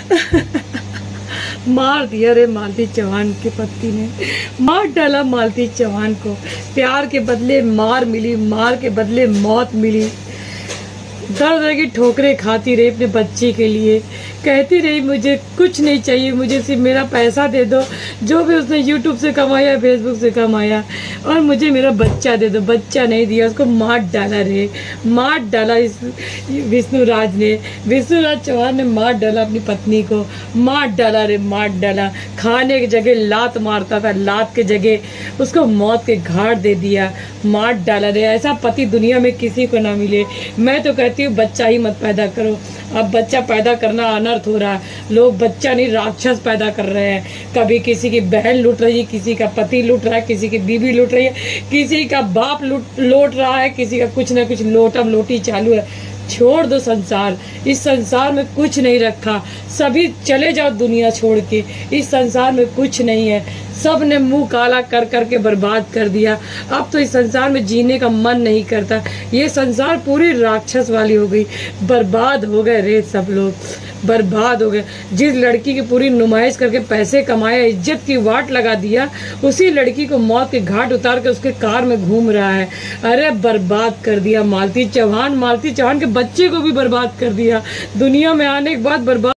मार दिया रे मालती चौहान के पति ने। मार डाला मालती चौहान को। प्यार के बदले मार मिली, मार के बदले मौत मिली। दर दर की ठोकरें खाती रही अपने बच्चे के लिए। कहती रही, मुझे कुछ नहीं चाहिए, मुझे सिर्फ़ मेरा पैसा दे दो। जो भी उसने यूट्यूब से कमाया फेसबुक से कमाया, और मुझे मेरा बच्चा दे दो। बच्चा नहीं दिया, उसको मार डाला रे। मार डाला इस विष्णु राज ने। विष्णु राज चौहान ने मार डाला अपनी पत्नी को। मार डाला रे, मार डाला। खाने की जगह लात मारता था, लात के जगह उसको मौत के घाट दे दिया। मार डाला रे। ऐसा पति दुनिया में किसी को ना मिले। मैं तो कहती हूँ बच्चा ही मत पैदा करो। अब बच्चा पैदा करना अनर्थ हो रहा है। लोग बच्चा नहीं, राक्षस पैदा कर रहे हैं। कभी किसी की बहन लूट रही है, किसी का पति लूट रहा है, किसी की बीबी लूट रही है, किसी का बाप लूट, लौट रहा है, किसी का कुछ ना कुछ लोटम लोटी चालू है। छोड़ दो संसार। इस संसार में कुछ नहीं रखा। सभी चले जाओ दुनिया छोड़ के। इस संसार में कुछ नहीं है। सबने मुँह काला कर कर के बर्बाद कर दिया। अब तो इस संसार में जीने का मन नहीं करता। ये संसार पूरी राक्षस वाली हो गई। बर्बाद हो गए रे सब लोग। बर्बाद हो गए। जिस लड़की की पूरी नुमाइश करके पैसे कमाए, इज़्ज़त की वाट लगा दिया, उसी लड़की को मौत के घाट उतार के उसके कार में घूम रहा है। अरे बर्बाद कर दिया मालती चौहान। मालती चौहान के बच्चे को भी बर्बाद कर दिया। दुनिया में आने के बाद बर्बाद